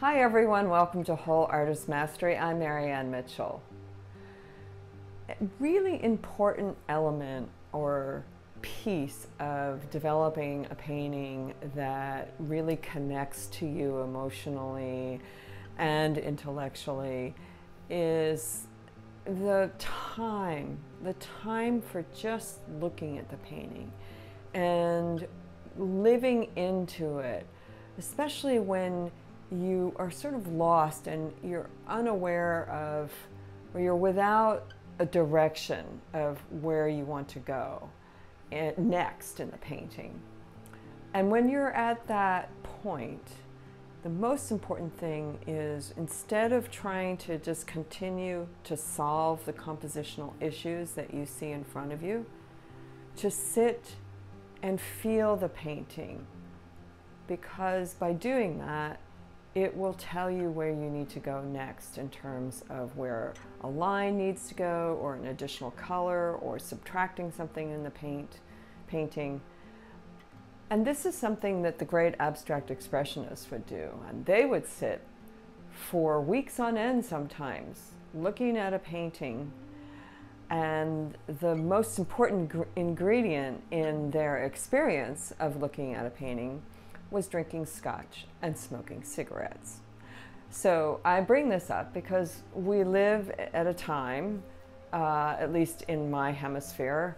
Hi everyone, welcome to Whole Artist Mastery. I'm Marianne Mitchell. A really important element or piece of developing a painting that really connects to you emotionally and intellectually is the time, the time for just looking at the painting and living into it, especially when you are sort of lost and you're unaware of, or you're without a direction of where you want to go eh, next in the painting. And when you're at that point, the most important thing is instead of trying to just continue to solve the compositional issues that you see in front of you, to sit and feel the painting. Because by doing that, it will tell you where you need to go next in terms of where a line needs to go or an additional color or subtracting something in the paint painting. And this is something that the great abstract expressionists would do. And they would sit for weeks on end sometimes looking at a painting and the most important ingredient in their experience of looking at a painting was drinking scotch and smoking cigarettes. So I bring this up because we live at a time, uh, at least in my hemisphere,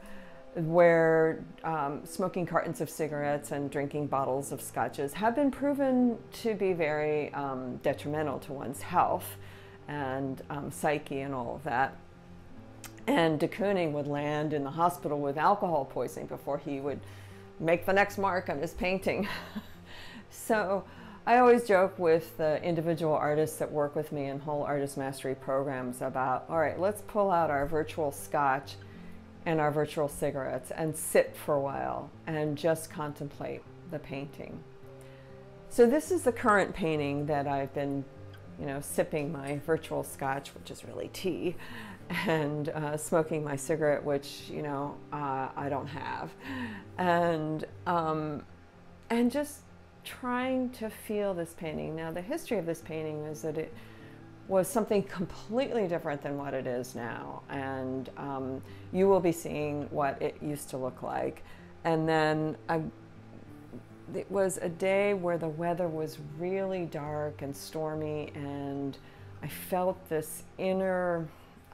where um, smoking cartons of cigarettes and drinking bottles of scotches have been proven to be very um, detrimental to one's health and um, psyche and all of that. And de Kooning would land in the hospital with alcohol poisoning before he would make the next mark on his painting. So I always joke with the individual artists that work with me in whole artist mastery programs about, all right, let's pull out our virtual scotch and our virtual cigarettes and sit for a while and just contemplate the painting. So this is the current painting that I've been, you know, sipping my virtual scotch, which is really tea, and uh, smoking my cigarette, which, you know, uh, I don't have. And, um, and just trying to feel this painting. Now, the history of this painting is that it was something completely different than what it is now. And um, you will be seeing what it used to look like. And then I, it was a day where the weather was really dark and stormy, and I felt this inner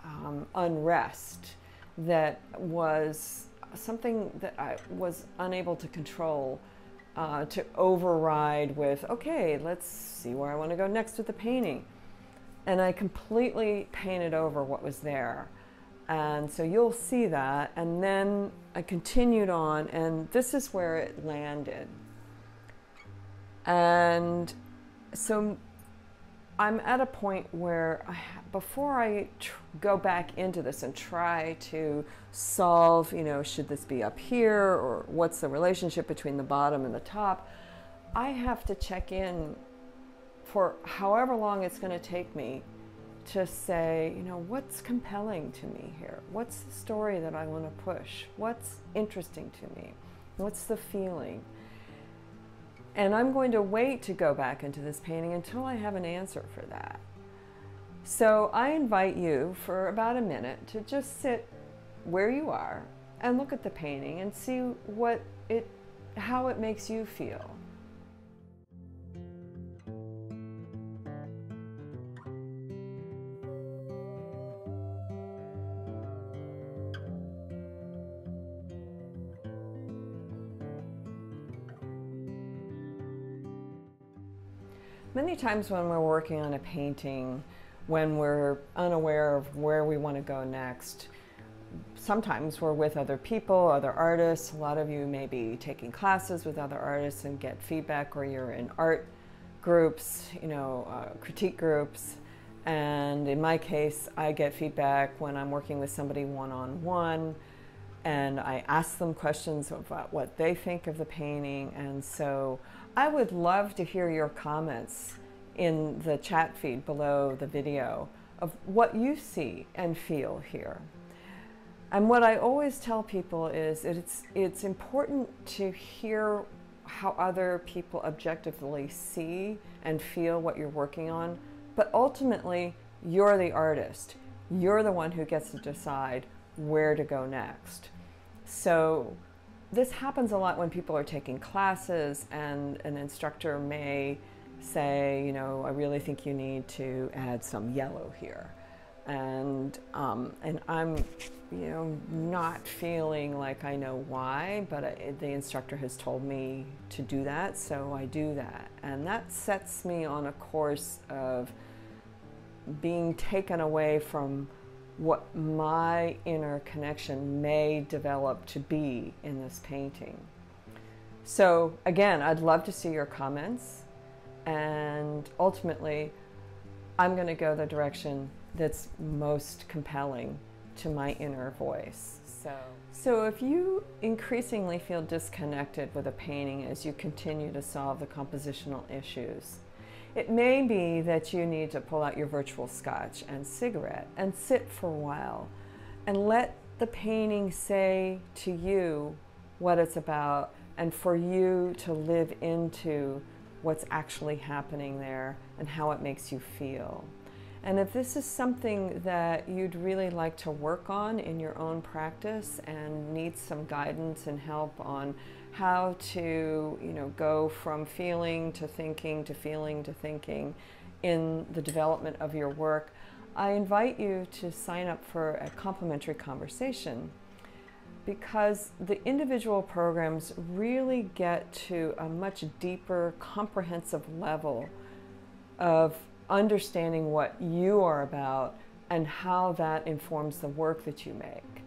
um, unrest that was something that I was unable to control uh, to override with, okay, let's see where I want to go next with the painting. And I completely painted over what was there. And so you'll see that. And then I continued on, and this is where it landed. And so I'm at a point where I, before I go back into this and try to solve, you know, should this be up here or what's the relationship between the bottom and the top, I have to check in for however long it's going to take me to say, you know, what's compelling to me here? What's the story that I want to push? What's interesting to me? What's the feeling? And I'm going to wait to go back into this painting until I have an answer for that. So I invite you for about a minute to just sit where you are and look at the painting and see what it, how it makes you feel. Many times when we're working on a painting, when we're unaware of where we want to go next, sometimes we're with other people, other artists. A lot of you may be taking classes with other artists and get feedback, or you're in art groups, you know, uh, critique groups. And in my case, I get feedback when I'm working with somebody one on one and I ask them questions about what they think of the painting. And so I would love to hear your comments in the chat feed below the video of what you see and feel here. And what I always tell people is it's, it's important to hear how other people objectively see and feel what you're working on, but ultimately, you're the artist. You're the one who gets to decide where to go next. So, this happens a lot when people are taking classes and an instructor may say, you know, I really think you need to add some yellow here. And, um, and I'm, you know, not feeling like I know why, but I, the instructor has told me to do that, so I do that. And that sets me on a course of being taken away from what my inner connection may develop to be in this painting. So, again, I'd love to see your comments, and ultimately, I'm going to go the direction that's most compelling to my inner voice. So, so if you increasingly feel disconnected with a painting as you continue to solve the compositional issues, it may be that you need to pull out your virtual scotch and cigarette and sit for a while and let the painting say to you what it's about and for you to live into what's actually happening there and how it makes you feel. And if this is something that you'd really like to work on in your own practice and need some guidance and help on how to, you know, go from feeling to thinking to feeling to thinking in the development of your work, I invite you to sign up for a complimentary conversation because the individual programs really get to a much deeper, comprehensive level of understanding what you are about and how that informs the work that you make.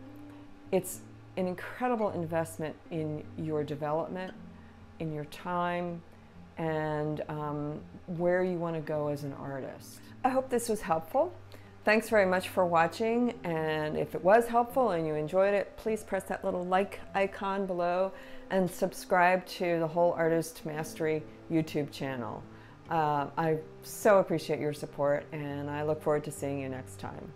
It's an incredible investment in your development, in your time, and um, where you want to go as an artist. I hope this was helpful. Thanks very much for watching, and if it was helpful and you enjoyed it, please press that little like icon below and subscribe to the Whole Artist Mastery YouTube channel. Uh, I so appreciate your support, and I look forward to seeing you next time.